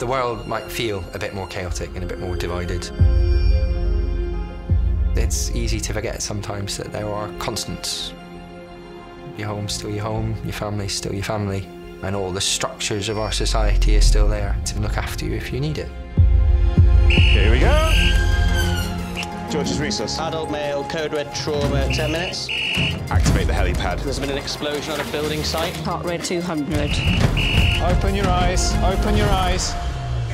The world might feel a bit more chaotic and a bit more divided. It's easy to forget sometimes that there are constants. Your home's still your home, your family's still your family, and all the structures of our society are still there to look after you if you need it. Here we go. George's resus. Adult male, code red trauma, 10 minutes. Activate the helipad. There's been an explosion on a building site. Heart rate 200. Open your eyes. Open your eyes.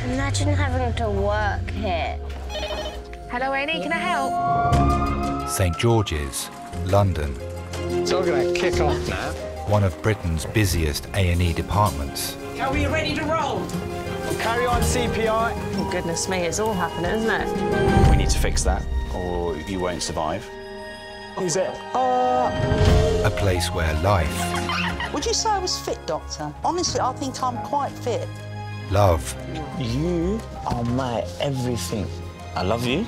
Imagine having to work here. Hello, Annie, can I help? St George's, London, It's all going to kick off now. one of Britain's busiest A&E departments. Are we ready to roll? Carry on CPR. Oh, goodness me, it's all happening, isn't it? We need to fix that, or you won't survive. Is it? A place where life, Would you say I was fit, Doctor? Honestly, I think I'm quite fit. Love, You are my everything. I love you,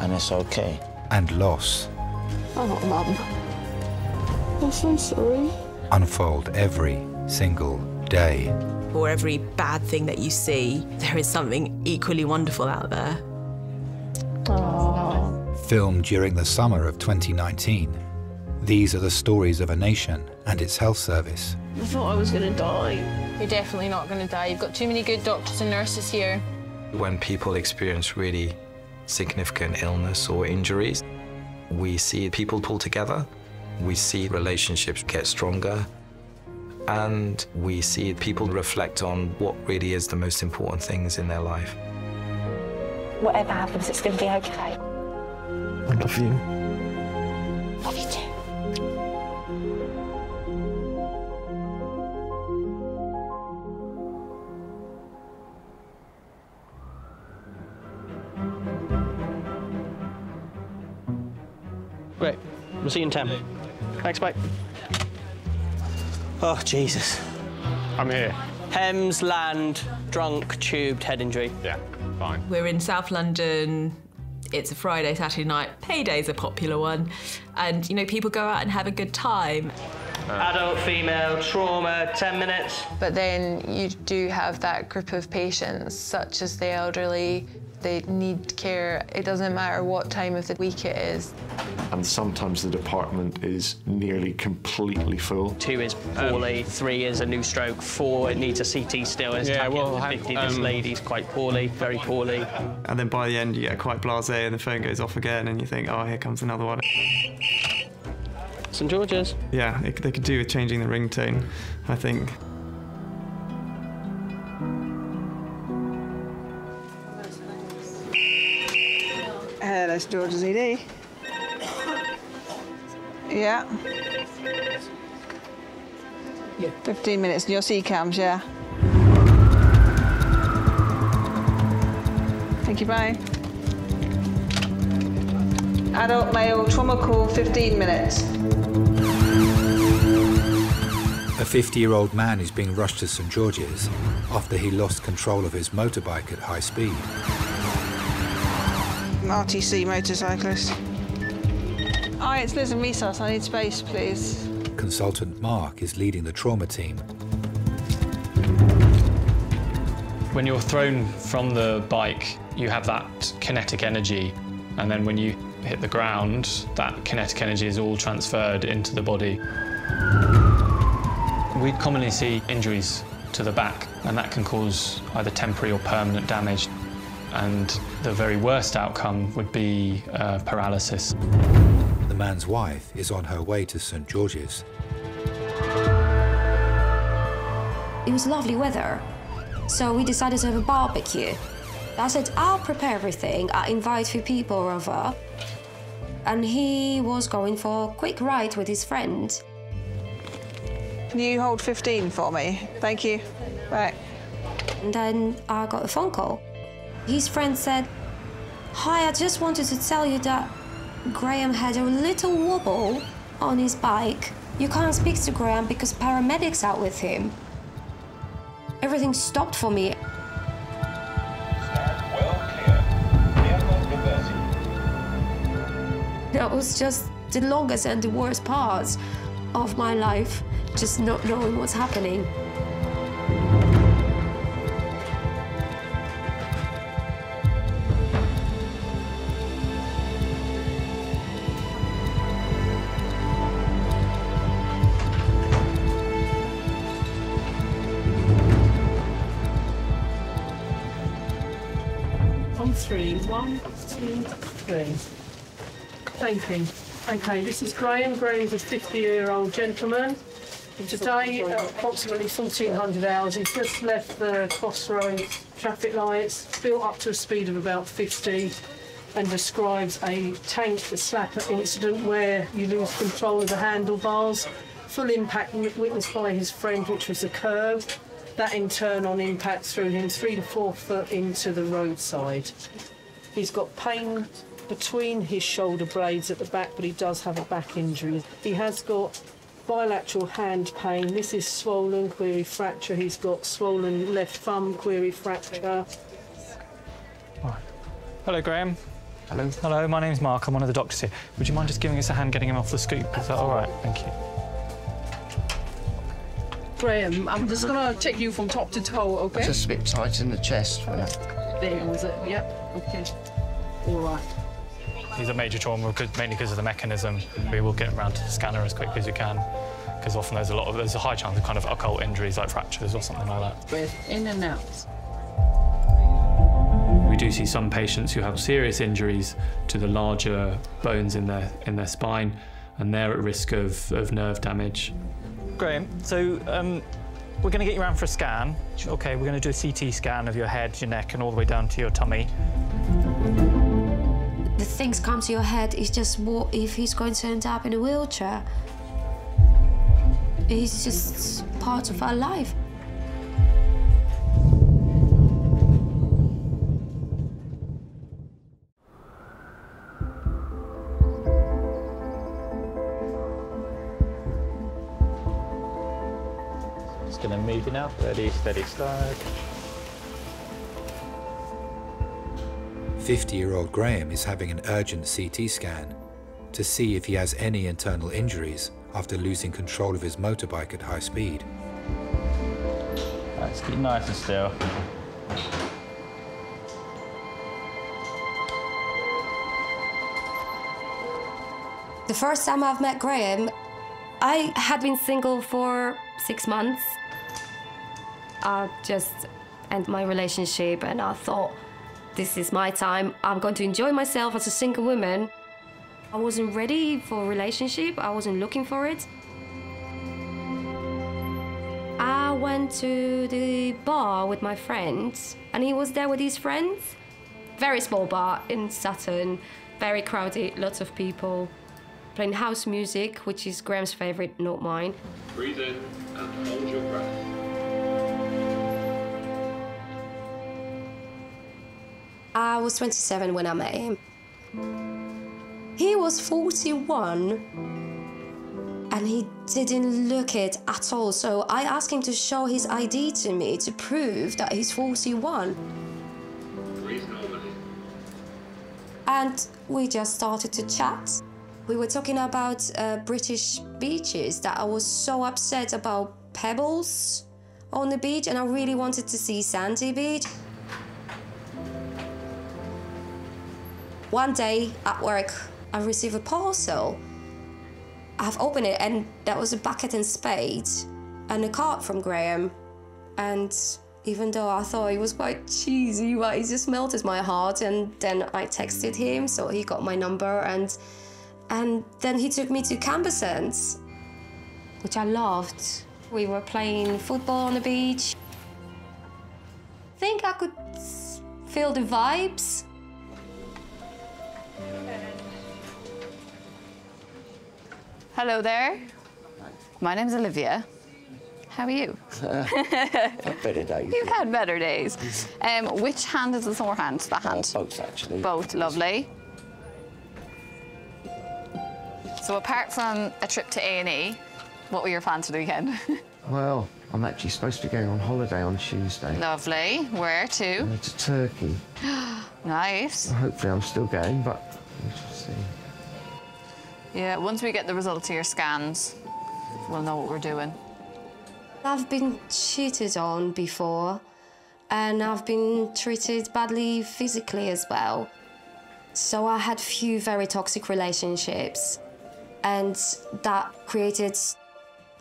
and it's okay. and loss Oh, Mum. I'm so sorry. unfold every single day. For every bad thing that you see, there is something equally wonderful out there. Filmed during the summer of 2019, these are the stories of a nation and its health service. I thought I was going to die. You're definitely not going to die. You've got too many good doctors and nurses here. When people experience really significant illness or injuries, we see people pull together, we see relationships get stronger, and we see people reflect on what really is the most important things in their life. Whatever happens, it's going to be okay. I love you. Love you too. We'll see you in 10. Thanks, bye. Oh, Jesus. I'm here. HEMS, land, drunk, tubed, head injury. Yeah, fine. We're in South London. It's a Friday, Saturday night. Payday's a popular one. And, you know, people go out and have a good time. Uh, Adult, female, trauma, 10 minutes. But then you do have that group of patients, such as the elderly. They need care. It doesn't matter what time of the week it is. and sometimes the department is nearly completely full. Two is poorly, three is a new stroke, four it needs a CT still. It's Yeah, tacking well, to have- 50. this um, lady's quite poorly, very poorly. And then by the end, you get quite blasé, and the phone goes off again, and you think, oh, here comes another one. St George's. Yeah, it, they could do with changing the ringtone, I think. It's George's ED. Yeah. 15 minutes in your C cams, yeah. Thank you, bye. Adult male trauma call, 15 minutes. A 50-year-old man is being rushed to St George's after he lost control of his motorbike at high speed. RTC motorcyclist. Hi, it's Liz and Resus. I need space, please. Consultant Mark is leading the trauma team. When you're thrown from the bike, you have that kinetic energy, and then when you hit the ground, that kinetic energy is all transferred into the body. We commonly see injuries to the back, and that can cause either temporary or permanent damage. And the very worst outcome would be uh, paralysis. The man's wife is on her way to St George's. It was lovely weather, so we decided to have a barbecue. I said, I'll prepare everything. I invite a few people over. And he was going for a quick ride with his friend. Can you hold 15 for me? Thank you. Right. And then I got a phone call. His friend said, Hi, I just wanted to tell you that Graham had a little wobble on his bike. You can't speak to Graham because paramedics are with him. Everything stopped for me. That was just the longest and the worst parts of my life, just not knowing what's happening. Thank you. Okay, this is Graham. Graham's a 50-year-old gentleman. Today, at approximately 1400 hours, he's just left the crossroads traffic lights, built up to a speed of about 50, and describes a tank slapper incident where you lose control of the handlebars. Full impact witnessed by his friend, which was a curve. That in turn on impact threw him three to four foot into the roadside. He's got pain between his shoulder blades at the back, but he does have a back injury. He has got bilateral hand pain. This is swollen query fracture. He's got swollen left thumb query fracture. Hello, Graham. Hello. Hello, my name's Mark. I'm one of the doctors here. Would you mind just giving us a hand getting him off the scoop? Is that all right? Thank you. Graham, I'm just gonna check you from top to toe, okay? Just a bit tight in the chest. There was it. Yep. Okay. All right. He's a major trauma mainly because of the mechanism. We will get around to the scanner as quick as we can because often there's a lot of there's a high chance of kind of occult injuries like fractures or something like that. Breath in and out. We do see some patients who have serious injuries to the larger bones in their in their spine, and they're at risk of, of nerve damage. Graham, so um, we're going to get you around for a scan. Okay, we're going to do a CT scan of your head, your neck, and all the way down to your tummy. Things come to your head is just what if he's going to end up in a wheelchair? It's just part of our life. Just gonna move you now. Ready, steady, slide. 50-year-old Graham is having an urgent CT scan to see if he has any internal injuries after losing control of his motorbike at high speed. Let's keep nice and still. The first time I've met Graham, I had been single for six months. I just ended my relationship and I thought, this is my time. I'm going to enjoy myself as a single woman. I wasn't ready for a relationship. I wasn't looking for it. I went to the bar with my friends and he was there with his friends. Very small bar in Sutton, very crowded, lots of people playing house music, which is Graham's favorite, not mine. Breathe in and hold your breath. I was 27 when I met him. He was 41 and he didn't look it at all. So I asked him to show his ID to me to prove that he's 41. And we just started to chat. We were talking about uh, British beaches that I was so upset about pebbles on the beach and I really wanted to see sandy beach. One day at work, I received a parcel. I've opened it and that was a bucket and spade and a card from Graham. And even though I thought it was quite cheesy, but it just melted my heart. And then I texted him, so he got my number and and then he took me to Camber Sands, which I loved. We were playing football on the beach. I think I could feel the vibes. Hello there. My name's Olivia. How are you? better days. You've had better days. Um, which hand is the sore hand? That hand? both, actually. Both, lovely. So apart from a trip to A&E, what were your plans for the weekend? Well, I'm actually supposed to be going on holiday on Tuesday. lovely. Where to? Uh, to Turkey. nice. Hopefully I'm still going, but we shall see. Yeah, once we get the results of your scans, we'll know what we're doing. I've been cheated on before, and I've been treated badly physically as well. So I had few very toxic relationships, and that created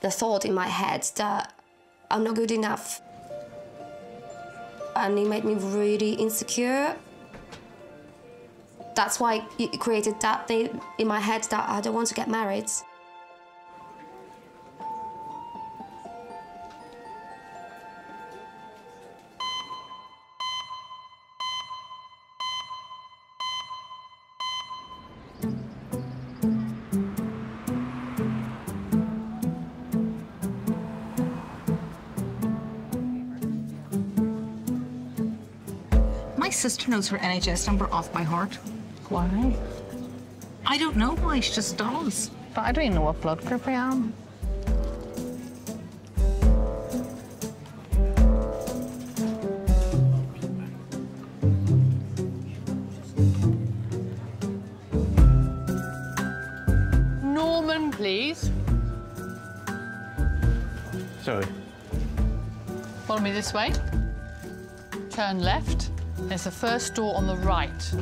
the thought in my head that I'm not good enough. And it made me really insecure. That's why it created that thing in my head that I don't want to get married. My sister knows her NHS number off by heart. Why? I don't know why, she just does. But I don't even know what blood group I am. Norman, please. Sorry. Follow me this way. Turn left. There's the first door on the right.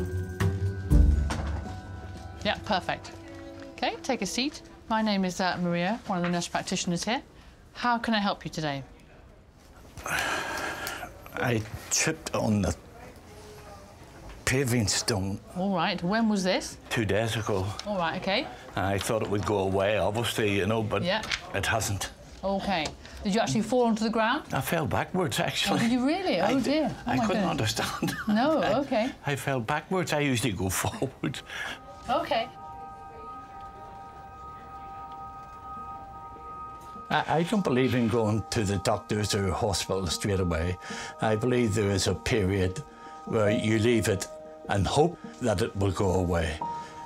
Yeah, perfect. Okay, take a seat. My name is uh, Maria, one of the nurse practitioners here. How can I help you today? I tripped on the paving stone All right, when was this? two days ago. All right, okay. I thought it would go away, obviously, you know, but Yeah. it hasn't. Okay. Did you actually fall onto the ground? I fell backwards, actually. Oh, did you really? I Oh, d- dear. Oh, I couldn't goodness. understand. No, I- okay. I fell backwards. I usually go forward. Okay. I, I don't believe in going to the doctors or hospital straight away. I believe there is a period where you leave it and hope that it will go away.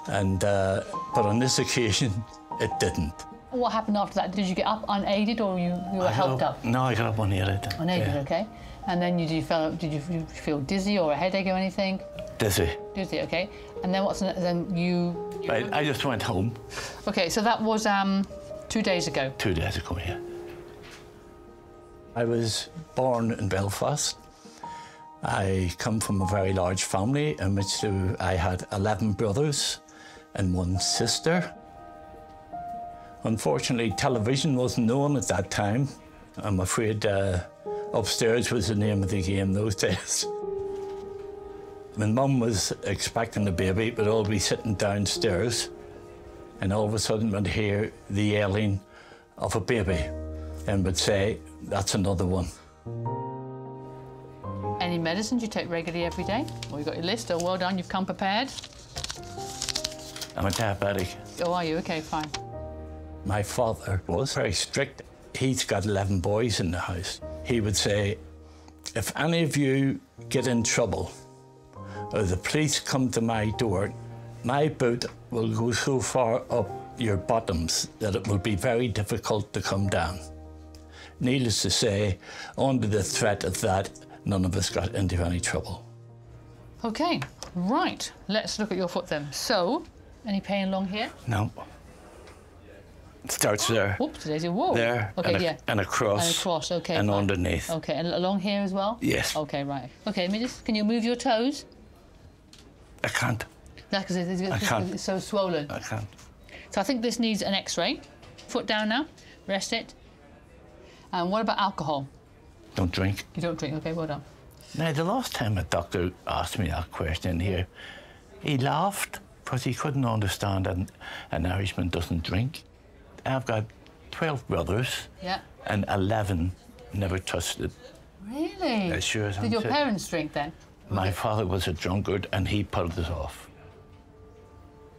And uh, but on this occasion, it didn't. What happened after that? Did you get up unaided or you, you were I helped up? No, I got up unaided. Unaided, Yeah. okay. And then you, did, you feel, did you f- feel dizzy or a headache or anything? Dizzy. Dizzy, okay. And then what's the, then you? I, I just went home Okay, so that was um, two days ago. two days ago, yeah. I was born in Belfast. I come from a very large family in which I had 11 brothers and one sister. Unfortunately, television wasn't known at that time. I'm afraid uh, upstairs was the name of the game those days. When mum was expecting a baby, we'd all be sitting downstairs, and all of a sudden we'd hear the yelling of a baby and would say, That's another one. Any medicines you take regularly every day? Well, you got your list. Oh, well done. You've come prepared. I'm a diabetic. Oh, are you? Okay, fine. My father was very strict. He's got 11 boys in the house. He would say, If any of you get in trouble or the police come to my door, my boot will go so far up your bottoms that it will be very difficult to come down. Needless to say, under the threat of that, none of us got into any trouble. Okay, right. Let's look at your foot then. So, any pain along here? No. It starts there. Whoops, there's your wall. There, Okay, and a- yeah. and across, And across, okay. and fine. underneath. Okay, and along here as well? Yes. Okay, right. Okay, let me just, can you move your toes? I can't. No, because it's, it's, it's so swollen. I can't. So I think this needs an x-ray. Foot down now, rest it. And what about alcohol? Don't drink. You don't drink, okay, well done. Now, the last time a doctor asked me that question here, he laughed because he couldn't understand that an, an Irishman doesn't drink. I've got 12 brothers Yeah. and 11 never touched it. Really? As sure as Did I'm your parents drink then? My father was a drunkard and he pulled us off.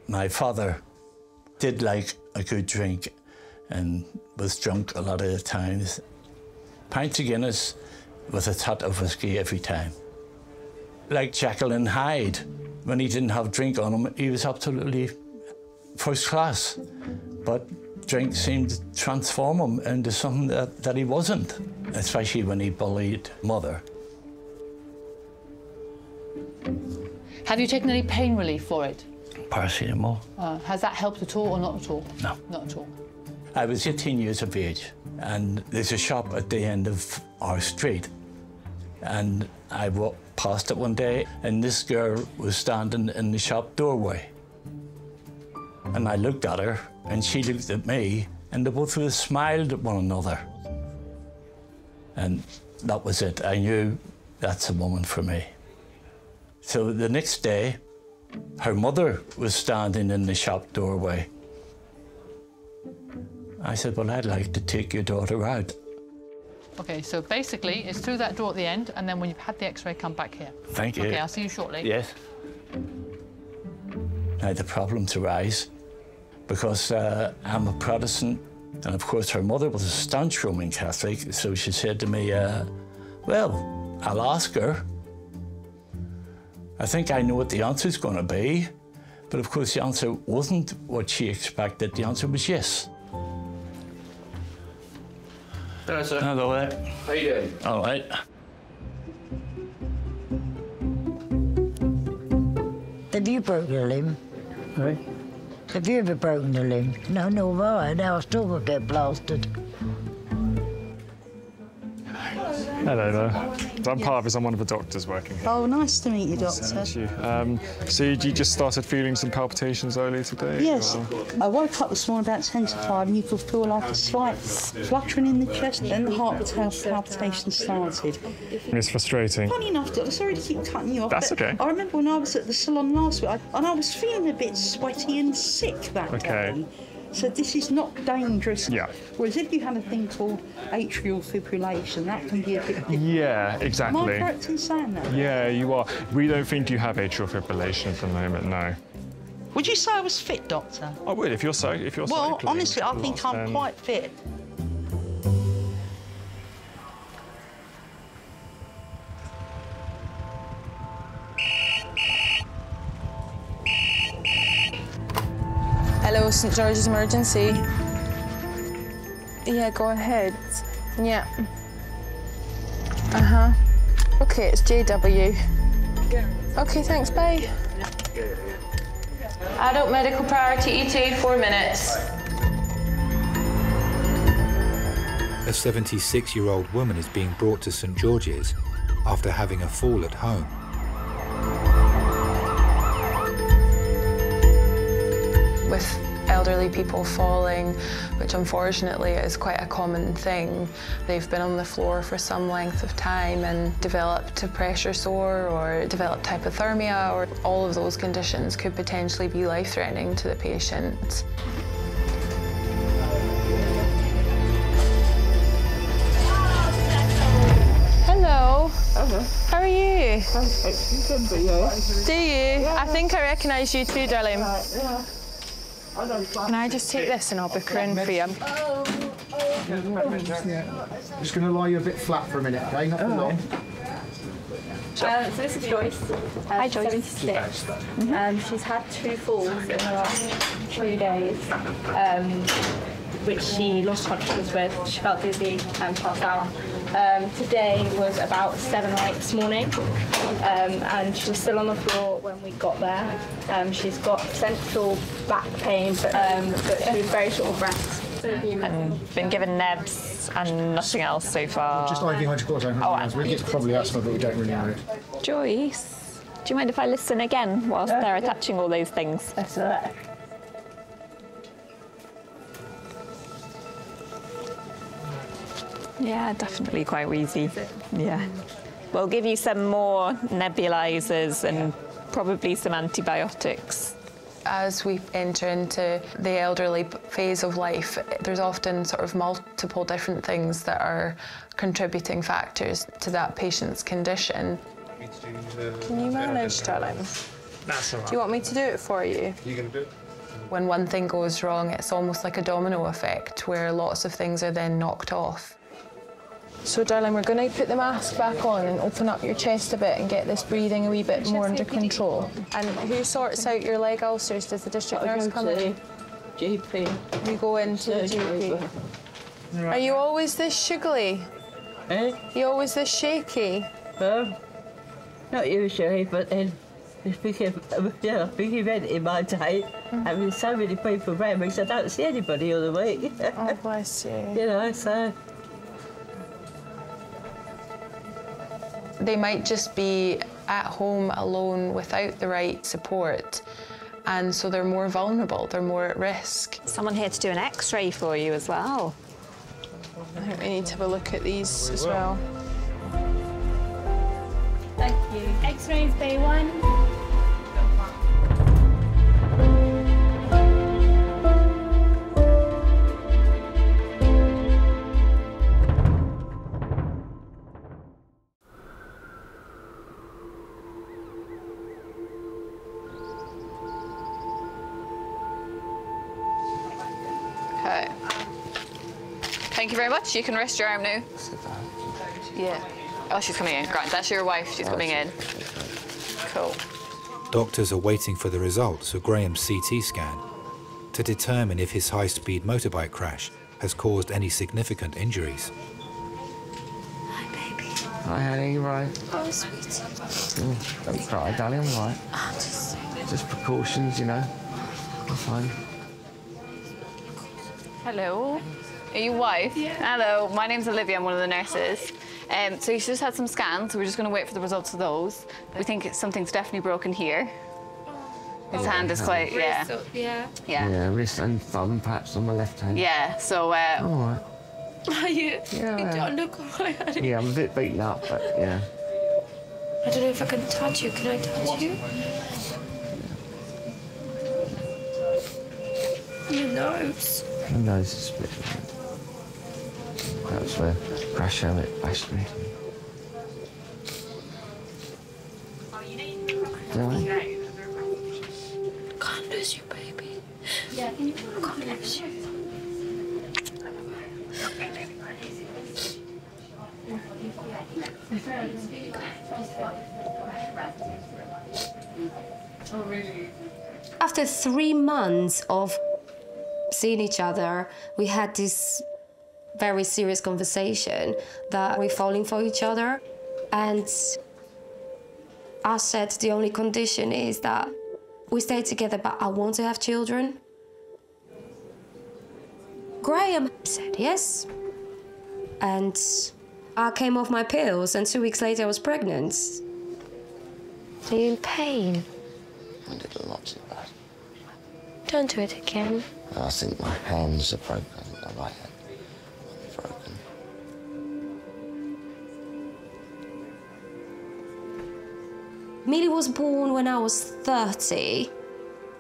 My father did like a good drink and was drunk a lot of the times. Pints of Guinness with a tot of whiskey every time. Like Jekyll and Hyde, when he didn't have drink on him, he was absolutely first class. But drink seemed to transform him into something that, that he wasn't, especially when he bullied mother. Have you taken any pain relief for it? Paracetamol. Uh, has that helped at all or not at all? No. Not at all. I was 18 years of age, and there's a shop at the end of our street. And I walked past it one day, and this girl was standing in the shop doorway. And I looked at her, and she looked at me, and the both of us smiled at one another. And that was it. I knew that's a woman for me. So the next day, Her mother was standing in the shop doorway. I said, Well, I'd like to take your daughter out. Okay, so basically, it's through that door at the end, and then when you've had the X-ray, come back here. Thank you. Okay, I'll see you shortly. Yes. Now, the problems arise because uh, I'm a Protestant, and of course, her mother was a staunch Roman Catholic, so she said to me, uh, Well, I'll ask her. I think I know what the answer's going to be, but of course, the answer wasn't what she expected. The answer was yes. Hello, sir. Hello there. How you doing? All right. Have you broken a limb? Right. Have you ever broken a limb? No, no, why? Now I still will get blasted. Hello there. I'm Parvis, I'm one of the doctors working here. Oh, nice to meet you, Doctor. Thank you. Um, so you, you just started feeling some palpitations earlier today? Yes. or- I woke up this morning about 10 to 5 and you could feel like a slight fluttering in the chest and the heart pal- palpitations started. It's frustrating. Funny enough, Doctor, sorry to keep cutting you off. That's okay. I remember when I was at the salon last week I, and I was feeling a bit sweaty and sick that Okay. day. So this is not dangerous. Yeah. Whereas if you had a thing called atrial fibrillation, that can be a bit different. Yeah, Am I exactly. correct in saying that? Yeah, you are. We don't think you have atrial fibrillation at the moment, no. Would you say I was fit, Doctor? I would if you're so if you're Well, cycling honestly, I think I'm then- quite fit. St George's Emergency. Yeah, go ahead. Yeah. Uh huh. Okay, it's JW. Okay, thanks, bye. Adult medical priority ETA, four minutes. A 76 year old woman is being brought to St George's after having a fall at home. With elderly people falling, which unfortunately is quite a common thing, they've been on the floor for some length of time and developed a pressure sore or developed hypothermia, or all of those conditions could potentially be life threatening to the patient. Hello. How are you? Do you? I think I recognise you too, darling. Can I just take this and I'll book her in for you? Just going to lie you a bit flat for a minute, okay? Not for long. Um, so this is Joyce. Uh, Hi, she's Joyce. 76. Um, she's had two falls in the last two days, um, which she lost consciousness with. She felt dizzy and passed out. Um, today was about seven or eight this morning, um, and she was still on the floor when we got there. Um, she's got central back pain, but, um, but she was very short of breath. And been given nebs and nothing else so far. Just IV hydrocortisone. Oh, we get probably asthma, but we don't really know. Joyce, do you mind if I listen again whilst they're attaching all those things? That's all right. Yeah, definitely quite wheezy. Yeah. We'll give you some more nebulizers and probably some antibiotics. As we enter into the elderly phase of life, there's often sort of multiple different things that are contributing factors to that patient's condition. Can you manage, darling? That's all Do you want me to do it for you? You going to do it? When one thing goes wrong, it's almost like a domino effect where lots of things are then knocked off. So, darling, we're going to put the mask back on and open up your chest a bit and get this breathing a wee bit more under control. And who sorts out your leg ulcers? Does the district I'll nurse go come to in? GP. You go into the GP. Are you always this sugary? Eh? You always this shaky? Um, not usually, but then it's because, yeah, big event in my day. I mean, so many people around me, so I don't see anybody all the week. Oh, bless you. you know, so. They might just be at home alone without the right support. And so they're more vulnerable, they're more at risk. Someone here to do an x ray for you as well. I think we need to have a look at these as well. Thank you. X-rays bay one. Very much. You can rest your arm now. Yeah. Oh, she's coming in. Grant, that's your wife. She's coming in. Cool. Doctors are waiting for the results of Graham's CT scan to determine if his high-speed motorbike crash has caused any significant injuries. Hi, baby. Hi, honey, you right? Oh, sweetie. Mm, don't cry, darling, I'm right. I'm just... Just precautions, you know. I'm fine. Hello. Are you wife? Yeah. Hello. My name's Olivia. I'm one of the nurses. Um, so he's just had some scans, so we're just going to wait for the results of those. We think something's definitely broken here. His hand is quite, yeah. yeah. Yeah. Yeah, wrist and thumb, perhaps on my left hand. Yeah, so, uh, All right. Are you? Yeah, You don't am. look alright. Yeah, I'm a bit beaten up, but yeah. I don't know if I can touch you. Can I touch you? Your nose. My nose is a bit. That's where crash helmet bashed me. Really? Can't lose you, baby. Yeah. Can't lose you. After three months of seeing each other, we had this very serious conversation that we're falling for each other. And I said the only condition is that we stay together, but I want to have children. Graham said yes. And I came off my pills, and two weeks later I was pregnant. Are you in pain? I did a lot of that. Don't do it again. I think my hands are broken. I think my Millie was born when I was 30.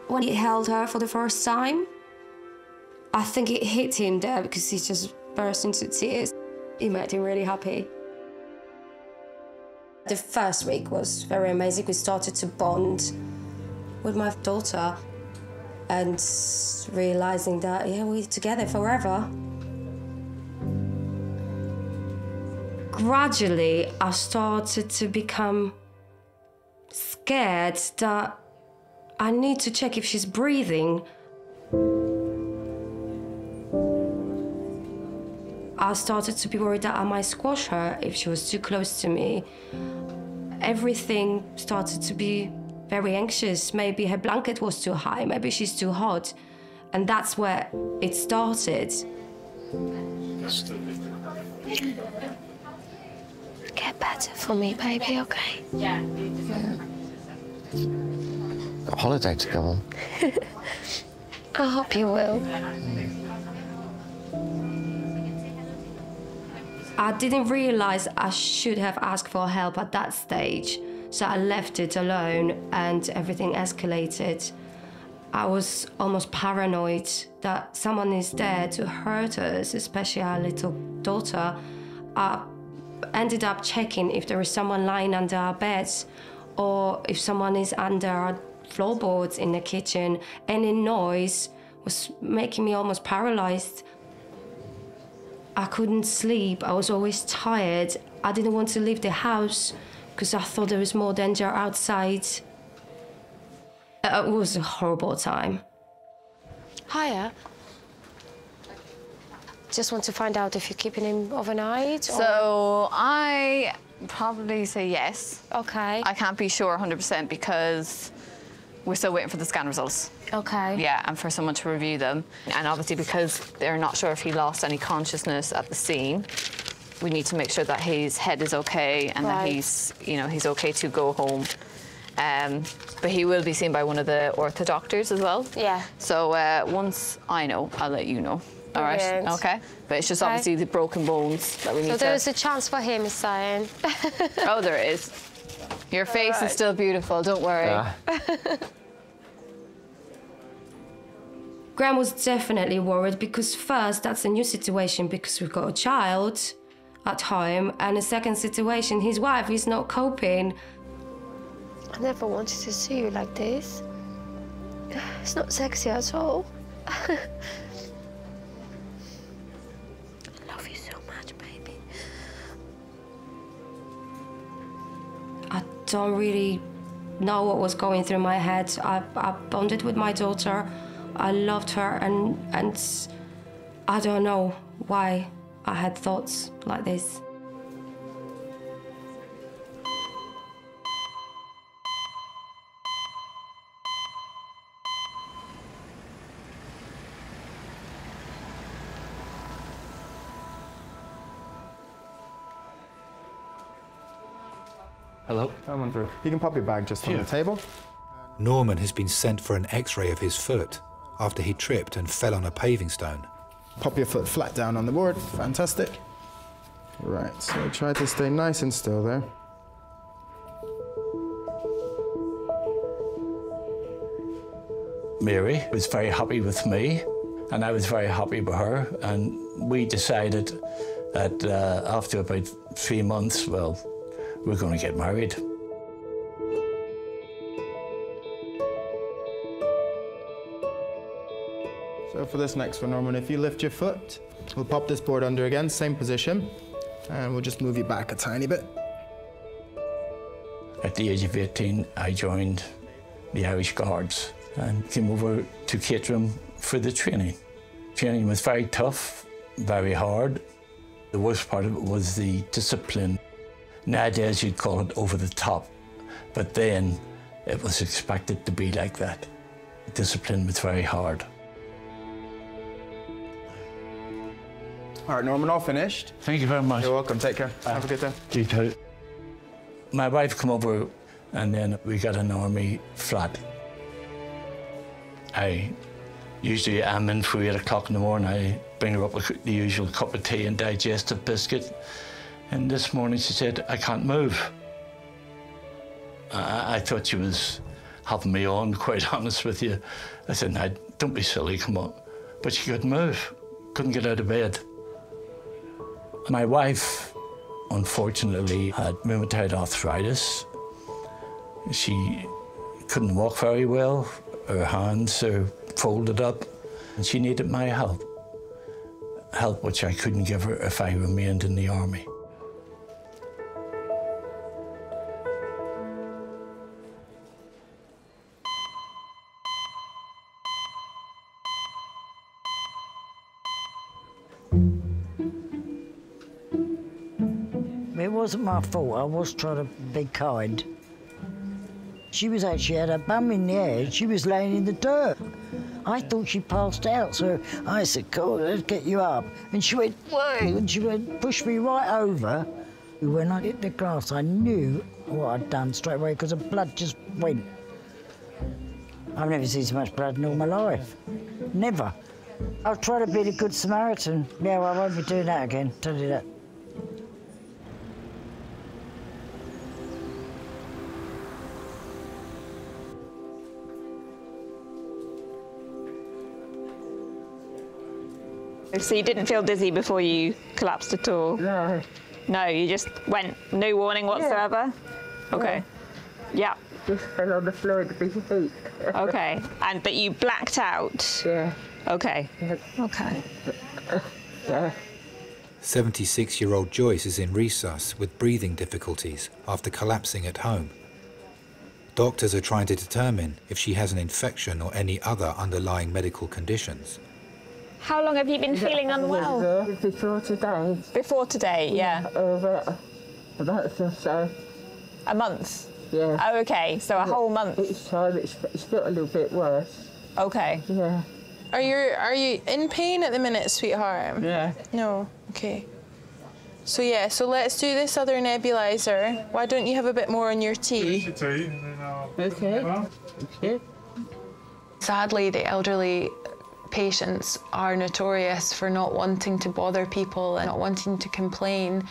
When he held her for the first time, I think it hit him there because he just burst into tears. It made him really happy. The first week was very amazing. We started to bond with my daughter and realizing that, yeah, we're together forever. Gradually, I started to become scared that I need to check if she's breathing. I started to be worried that I might squash her if she was too close to me. Everything started to be very anxious. Maybe her blanket was too high, maybe she's too hot. And that's where it started. Get better for me, baby, okay? Yeah. Got a holiday to go on. I hope you will. I didn't realize I should have asked for help at that stage, so I left it alone and everything escalated. I was almost paranoid that someone is there to hurt us, especially our little daughter. I ended up checking if there was someone lying under our beds or if someone is under floorboards in the kitchen. Any noise was making me almost paralyzed. I couldn't sleep. I was always tired. I didn't want to leave the house because I thought there was more danger outside. Uh, It was a horrible time. Hiya. Just want to find out if you're keeping him overnight. or- So I probably say yes. Okay. I can't be sure 100% because we're still waiting for the scan results. Okay. Yeah, and for someone to review them. And obviously because they're not sure if he lost any consciousness at the scene, we need to make sure that his head is okay and that he's, you know, he's okay to go home. Um, but he will be seen by one of the ortho doctors as well. Yeah. So uh, once I know, I'll let you know. All right. Brilliant. Okay. But it's just Okay. obviously the broken bones that we need So to. there's a chance for him, saying. Oh, there is. Your face is still beautiful. Don't worry. Graham was definitely worried because first, that's a new situation because we've got a child at home, and a second situation, his wife is not coping. I never wanted to see you like this. It's not sexy at all. don't really know what was going through my head. I, I bonded with my daughter. I loved her, and and I don't know why I had thoughts like this. Hello? Come on through. You can pop your bag just on the table. Norman has been sent for an x-ray of his foot after he tripped and fell on a paving stone. Pop your foot flat down on the board. Fantastic. Right, so try to stay nice and still there. Mary was very happy with me, and I was very happy with her. And we decided that uh, after about three months, well, we're going to get married. So for this next one, Norman, if you lift your foot, we'll pop this board under again, same position, and we'll just move you back a tiny bit. At the age of 18, I joined the Irish Guards and came over to Caterham for the training. Training was very tough, very hard. The worst part of it was the discipline. Nowadays, you'd call it over the top, but then it was expected to be like that. Discipline was very hard. All right, Norman, all finished. Thank you very much. You're welcome. Take care. Have a good day. You too. My wife come over and then we got an army flat. I usually am in for eight o'clock in the morning. I bring her up with the usual cup of tea and digestive biscuit. And this morning she said, I can't move. I, I thought she was having me on, quite honest with you. I said, no, don't be silly, come on. But she couldn't move, couldn't get out of bed. My wife, unfortunately, had rheumatoid arthritis. She couldn't walk very well. Her hands are folded up, and she needed my help. Help which I couldn't give her if I remained in the army. Wasn't my fault. I was trying to be kind. She was actually had her bum in the air. She was laying in the dirt. I thought she passed out, so I said, "Cool, let's get you up." And she went, "Whoa!" And she went, pushed me right over. When I hit the grass, I knew what I'd done straight away because the blood just went. I've never seen so much blood in all my life. Never. I'll try to be a good Samaritan. Yeah, well, I won't be doing that again. Tell you that. So you didn't feel dizzy before you collapsed at all? No. No, you just went, no warning whatsoever? Yeah. Okay. Yeah. Just fell on the floor at the big heat. Okay. And but you blacked out? Yeah. Okay. Okay. Yeah. 76 year old Joyce is in resus with breathing difficulties after collapsing at home. Doctors are trying to determine if she has an infection or any other underlying medical conditions. How long have you been feeling unwell? Before today. Before today, yeah. Over a month or so. A month? Yeah. Oh, okay. So a whole month. Each time it's, it's got a little bit worse. Okay. Yeah. Are you are you in pain at the minute, sweetheart? Yeah. No. Okay. So yeah, so let's do this other nebulizer. Why don't you have a bit more on your tea? Okay. Okay. Sadly, the elderly patients are notorious for not wanting to bother people and not wanting to complain.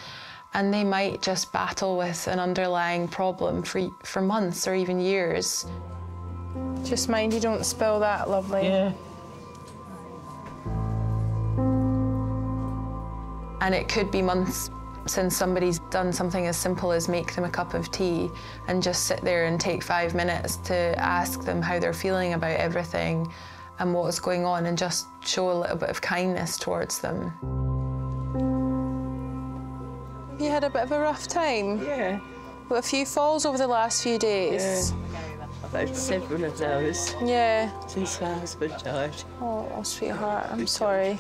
And they might just battle with an underlying problem for, for months or even years. Just mind you don't spill that, lovely. Yeah. And it could be months since somebody's done something as simple as make them a cup of tea and just sit there and take five minutes to ask them how they're feeling about everything and what's going on and just show a little bit of kindness towards them. You had a bit of a rough time? Yeah. A few falls over the last few days. Yeah. About several of those. Yeah. Since my husband died. Oh, oh sweetheart, I'm sorry.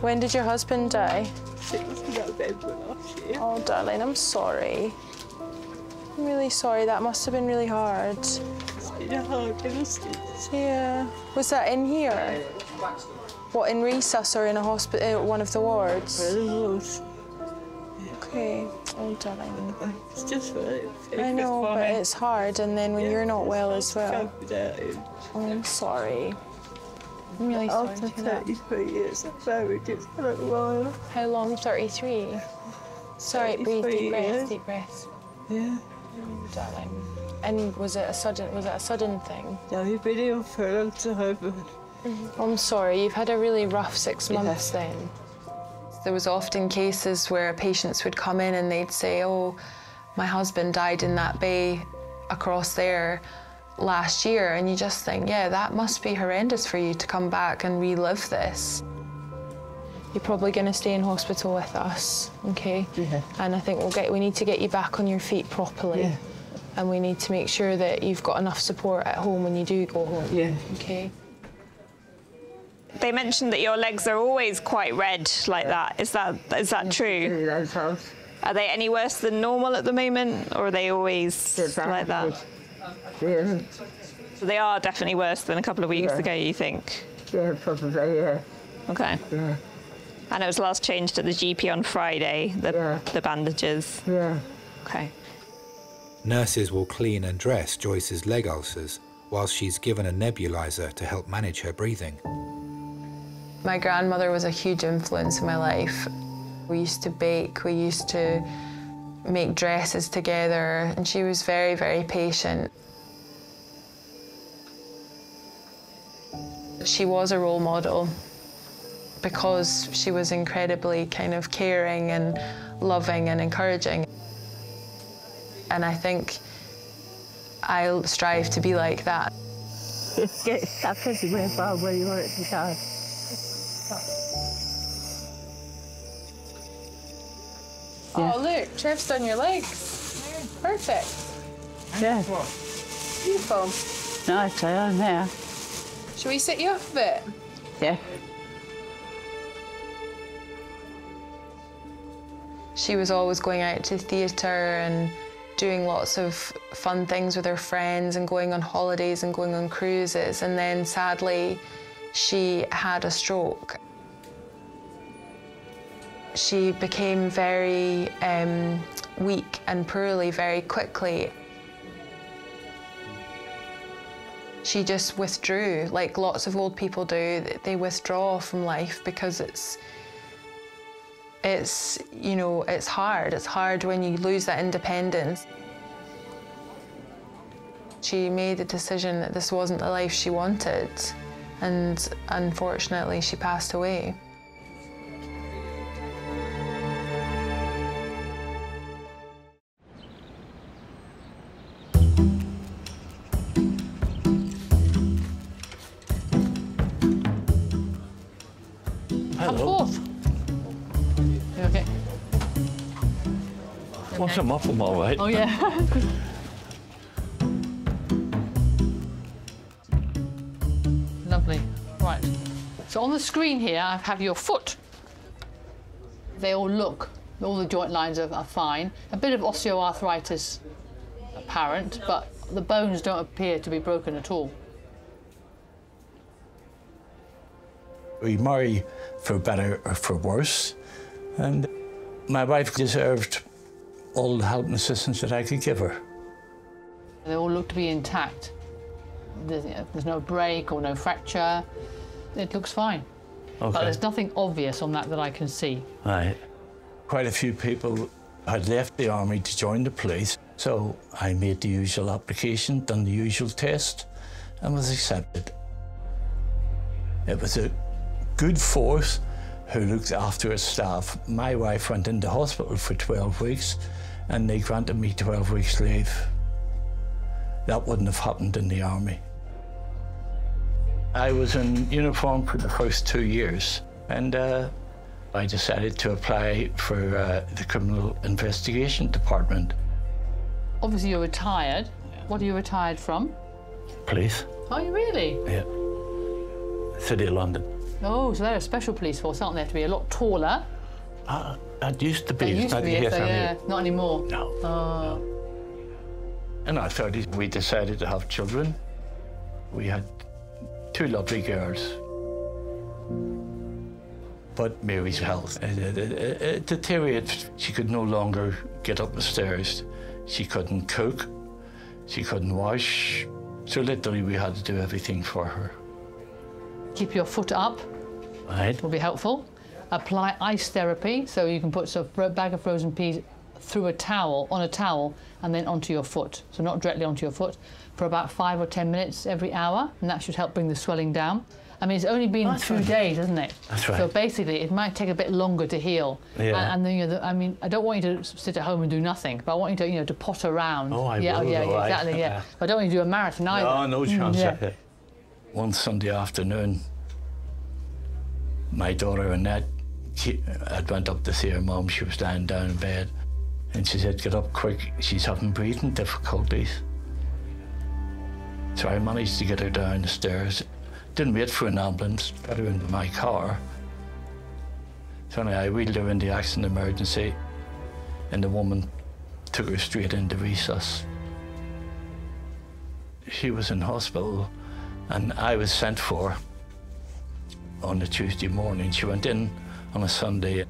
When did your husband die? 6th November last year. Oh, darling, I'm sorry. I'm really sorry. That must have been really hard. It's been a hard ever since. Yeah. Was that in here? What, in resus or in a hospital, uh, one of the wards? One of the. Okay. Oh, darling. It's just right. I know, but it's hard, and then when Yeah, you're not well as well. cope without him. Oh, I'm sorry. I'm really sorry After to hear that. 33 years of marriage, it's been a while. How long? 33? Sorry, breathe, deep breath, deep breath. Yeah. Oh, darling. And was it a sudden, was it a sudden thing? No, you've been ill for a. Mm-hmm. I'm sorry, you've had a really rough six months then. There was often cases where patients would come in and they'd say, "Oh, my husband died in that bay across there last year," and you just think, "Yeah, that must be horrendous for you to come back and relive this." You're probably going to stay in hospital with us, okay? Yeah. And I think we'll get we need to get you back on your feet properly. Yeah. And we need to make sure that you've got enough support at home when you do go home. Yeah. Okay. They mentioned that your legs are always quite red like that. Is that is that true? Are they any worse than normal at the moment, or are they always like that? Yeah. So they are definitely worse than a couple of weeks Yeah. ago. You think? Yeah, probably, yeah. Okay. Yeah. And it was last changed at the GP on Friday. The the bandages. Yeah. Okay. Nurses will clean and dress Joyce's leg ulcers whilst she's given a nebulizer to help manage her breathing. My grandmother was a huge influence in my life. We used to bake, we used to make dresses together, and she was very, very patient. She was a role model because she was incredibly kind of caring and loving and encouraging. And I think I'll strive to be like that. Get stuff everywhere, Bob, where you want it to go. Oh, look, Trev's done your legs. Perfect. Yeah. Beautiful. Nice, I am now. Shall we sit you up a bit? Yeah. She was always going out to theatre and doing lots of fun things with her friends and going on holidays and going on cruises. And then sadly, she had a stroke. She became very um, weak and poorly very quickly. She just withdrew, like lots of old people do. They withdraw from life because it's it's you know it's hard. It's hard when you lose that independence. She made the decision that this wasn't the life she wanted and unfortunately she passed away Once I'm up, all right. Oh, yeah. Lovely. Right. So on the screen here, I have your foot. They all look, all the joint lines are, are fine. A bit of osteoarthritis apparent, but the bones don't appear to be broken at all. We marry for better or for worse. And my wife deserved all the help and assistance that I could give her. They all look to be intact. There's, there's no break or no fracture. It looks fine. But Okay. there's nothing obvious on that that I can see. Right. Quite a few people had left the army to join the police, so I made the usual application, done the usual test, and was accepted. It was a good force who looked after his staff. My wife went into hospital for 12 weeks, and they granted me 12 weeks leave. That wouldn't have happened in the army. I was in uniform for the first two years, and uh, I decided to apply for uh, the Criminal Investigation Department. obviously you're retired. What are you retired from? Police. Are you really? Yeah. City of London. Oh, so they're a special police force, aren't they? To be a lot taller. Uh, that used to be. They used to be, yes, so yeah, not anymore. No. Oh. In our 30s, we decided to have children. We had two lovely girls. But Mary's health it, it, it, it deteriorated. She could no longer get up the stairs. She couldn't cook. She couldn't wash. So literally, we had to do everything for her. Keep your foot up. Right. Will be helpful. Apply ice therapy, so you can put a bag of frozen peas through a towel, on a towel, and then onto your foot. So not directly onto your foot, for about five or ten minutes every hour, and that should help bring the swelling down. I mean, it's only been That's two right. days, isn't it? That's right. So basically, it might take a bit longer to heal. Yeah. And, and then, you know, the, I mean, I don't want you to sit at home and do nothing, but I want you to, you know, to pot around. Oh, I yeah, will, yeah, yeah, exactly, yeah. Yeah. But I don't want you to do a marathon either. No, no Mm, chance. yeah. One Sunday afternoon, my daughter Annette, she, I'd went up to see her mum. She was lying down in bed, and she said, "Get up quick! She's having breathing difficulties." So I managed to get her down the stairs. Didn't wait for an ambulance. Got her into my car. So I wheeled her into the accident emergency, and the woman took her straight into resus. She was in hospital, and I was sent for on a Tuesday morning. She went in on a Sunday.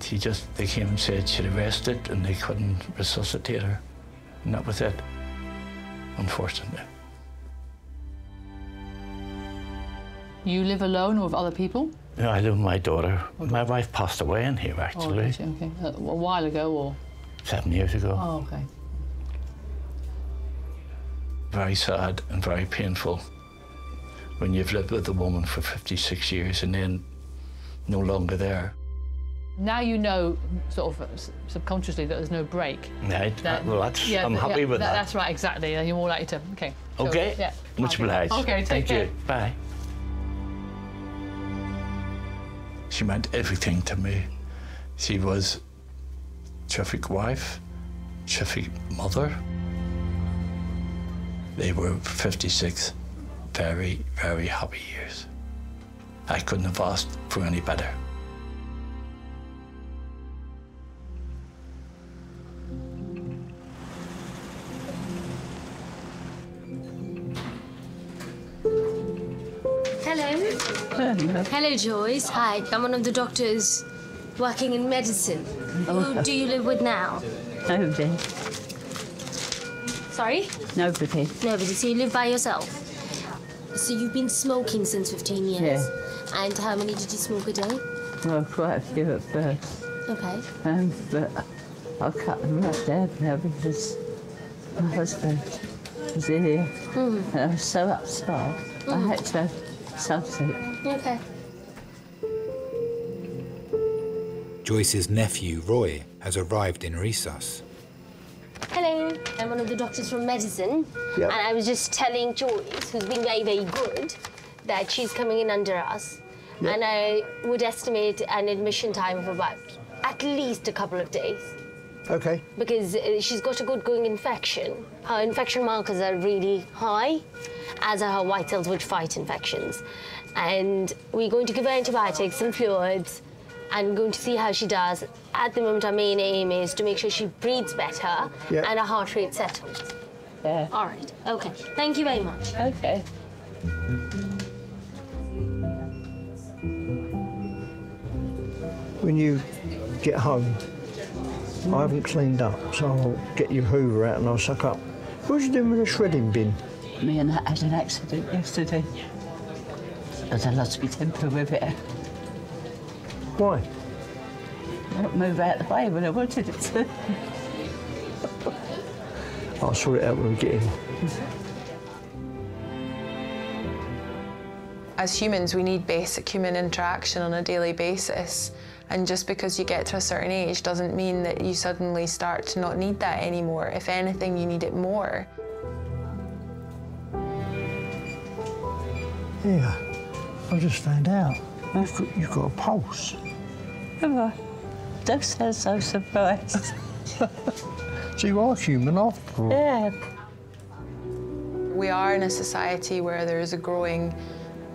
She just, they came and said she'd arrested and they couldn't resuscitate her. And that was it, unfortunately. You live alone or with other people? No, I live with my daughter. My wife passed away in here, Oh, actually, okay, okay. Uh, a while ago, or? seven years ago. Oh, okay. Very sad and very painful when you've lived with a woman for 56 years and then no longer there. Now you know, sort of subconsciously, that there's no break. Right. That- well, that's, I'm happy yeah, with that. That's right, exactly. And you're more likely to. Okay. So, Okay. yeah. Much obliged. Okay, Thank care. you. Bye. She meant everything to me. She was terrific wife, terrific mother. They were 56 very, very happy years. I couldn't have asked for any better. Hello. Hello, Joyce. Hi, I'm one of the doctors working in medicine. Oh. Who do you live with now? Nobody. Sorry? Nobody. Nobody. So you live by yourself? So you've been smoking since 15 years? Yeah. And how many did you smoke a day? Well, quite a few at first. Okay. Um, but I cut them right down now because my husband was here. And I was so upset. I had to have something. Okay. Joyce's nephew, Roy, has arrived in Resus. Hello. I'm one of the doctors from medicine. Yep. And I was just telling Joyce, who's been very, very good, that she's coming in under us. And I would estimate an admission time of about at least a couple of days. Okay. because uh, she's got a good going infection. Her infection markers are really high, as are her white cells, which fight infections. And we're going to give her antibiotics and fluids and going to see how she does. At the moment, our main aim is to make sure she breathes better Yeah. and her heart rate settles. Yeah. All right. Okay. Thank you very much. Okay. When you get home, I haven't cleaned up, so I'll get your hoover out and I'll suck up. What's you doing with the shredding bin? Me and that had an accident yesterday. And I lost my temper with it. Why? Won't move out of the way when I wanted it to. I'll sort it out when we get in. As humans, we need basic human interaction on a daily basis. And just because you get to a certain age doesn't mean that you suddenly start to not need that anymore. If anything, you need it more. Yeah, I just found out. You've got, you've got a pulse. Have I? Don't sound so surprised. So you are human after all. Yeah. We are in a society where there is a growing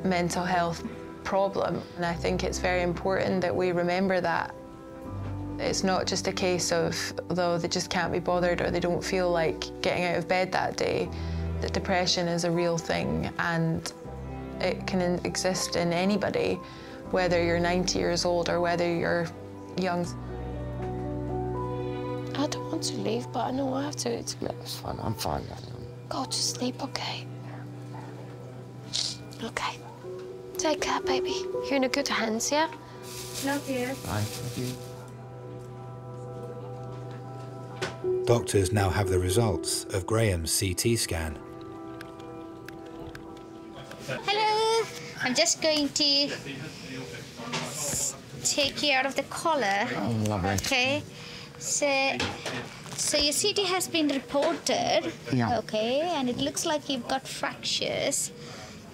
mental health problem, and I think it's very important that we remember that. It's not just a case of, though they just can't be bothered or they don't feel like getting out of bed that day, that depression is a real thing and it can exist in anybody, whether you're 90 years old or whether you're young. I don't want to leave, but I know I have to. It's It's fine. I'm fine. go to sleep, okay? Okay. Take care, baby. You're in a good hands, yeah? Love you. Bye. Love you. Doctors now have the results of Graham's CT scan. Hello. I'm just going to take you out of the collar. Oh, lovely. Okay. So, so your CT has been reported. Yeah. Okay, and it looks like you've got fractures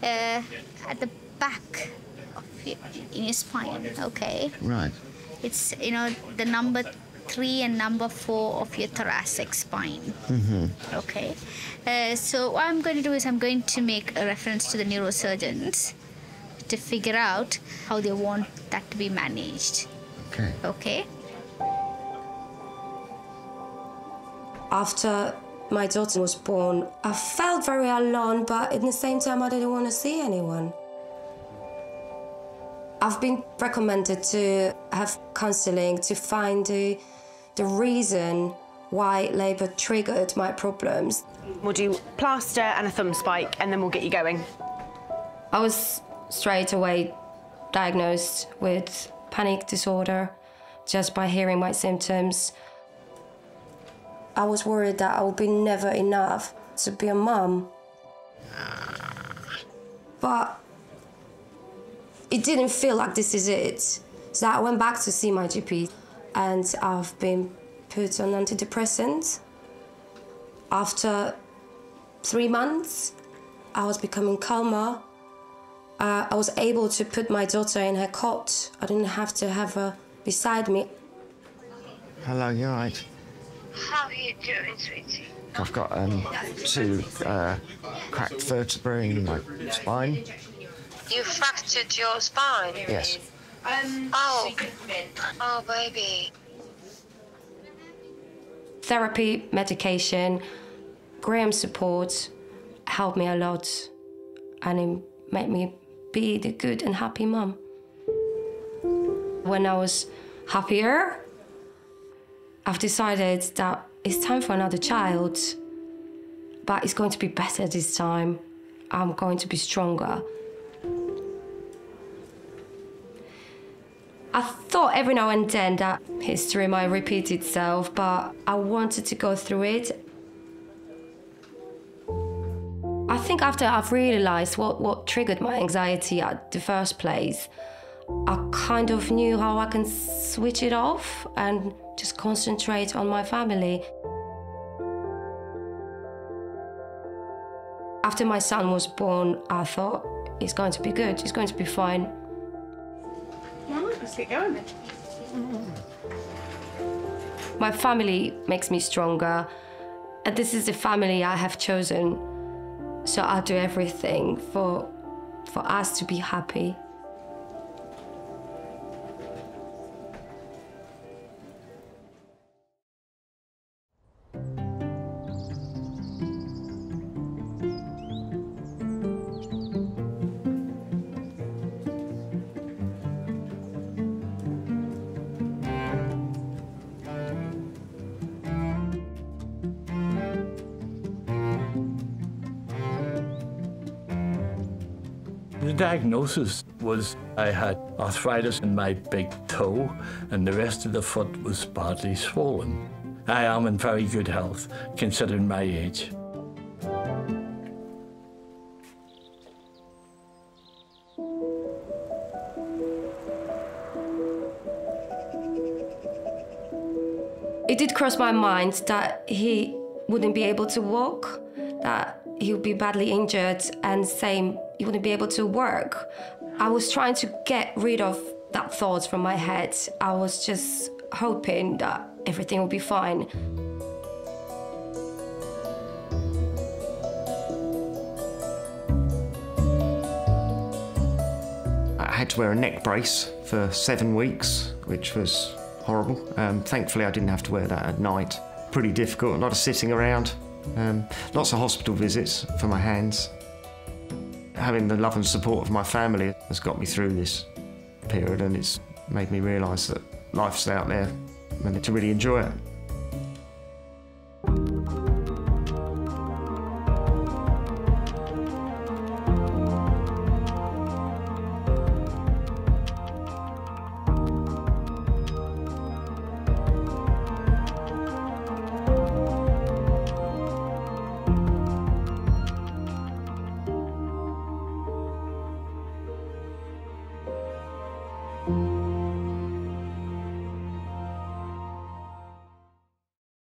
uh, at the back of your, in your spine. Okay. Right. It's you know the number three and number four of your thoracic spine. Mm-hmm. Okay. Uh, so what I'm going to do is I'm going to make a reference to the neurosurgeons to figure out how they want that to be managed. Okay. Okay. After my daughter was born, I felt very alone, but at the same time, I didn't want to see anyone. I've been recommended to have counseling to find the, the reason why labour triggered my problems. We'll do plaster and a thumb spica, and then we'll get you going. I was straight away diagnosed with panic disorder just by hearing my symptoms. I was worried that I would be never enough to be a mum. But it didn't feel like this is it. So I went back to see my GP and I've been put on antidepressants. After three months, I was becoming calmer. Uh, I was able to put my daughter in her cot. I didn't have to have her beside me. Hello, you all right? How are you doing, sweetie? I've got um, two uh, cracked vertebrae in my spine. You fractured your spine? Yes. Oh. Oh, baby. Therapy, medication, Graham's support helped me a lot and it made me be the good and happy mom. When I was happier, I've decided that it's time for another child, but it's going to be better this time. I'm going to be stronger. I thought every now and then that history might repeat itself, but I wanted to go through it. Think after I've realized what, what triggered my anxiety at the first place, I kind of knew how I can switch it off and just concentrate on my family. After my son was born, I thought it's going to be good, it's going to be fine. Let's get going. My family makes me stronger, and this is the family I have chosen. So I'll do everything for, for us to be happy. Diagnosis was I had arthritis in my big toe, and the rest of the foot was badly swollen. I am in very good health, considering my age. It did cross my mind that he wouldn't be able to walk, that he would be badly injured and same, he wouldn't be able to work. I was trying to get rid of that thought from my head. I was just hoping that everything would be fine. I had to wear a neck brace for seven weeks, which was horrible. Um, thankfully, I didn't have to wear that at night. Pretty difficult, a lot of sitting around, um, lots of hospital visits for my hands. Having the love and support of my family has got me through this period and it's made me realise that life's out there and to really enjoy it.